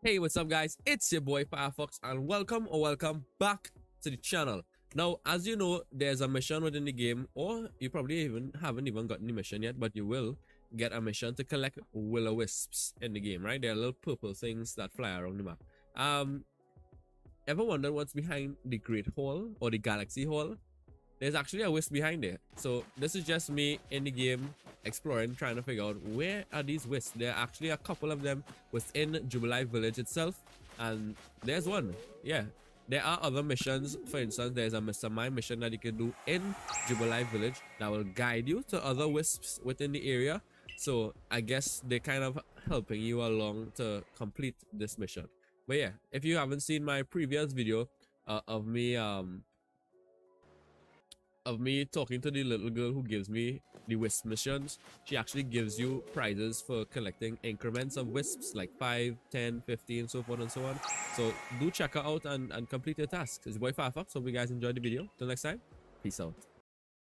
Hey, what's up guys? It's your boy Firefox and welcome or welcome back to the channel. Now, as you know, there's a mission within the game or you probably even haven't even gotten the mission yet, but you will get a mission to collect will-o-wisps in the game, right? They're little purple things that fly around the map. Um, ever wondered what's behind the Great Hall or the Galaxy Hall? there's actually a wisp behind there. So this is just me in the game exploring, trying to figure out where are these wisps. There are actually a couple of them within Jubilife Village itself. And there's one. Yeah. There are other missions. For instance, there's a Mr. Mime mission that you can do in Jubilife Village that will guide you to other wisps within the area. So I guess they're kind of helping you along to complete this mission. But yeah, if you haven't seen my previous video uh, of me um of me talking to the little girl who gives me the wisp missions. She actually gives you prizes for collecting increments of wisps like 5, 10, 15, so forth and so on. So do check her out and, and complete your tasks. It's your boy Firefox. Hope you guys enjoyed the video. Till next time, peace out.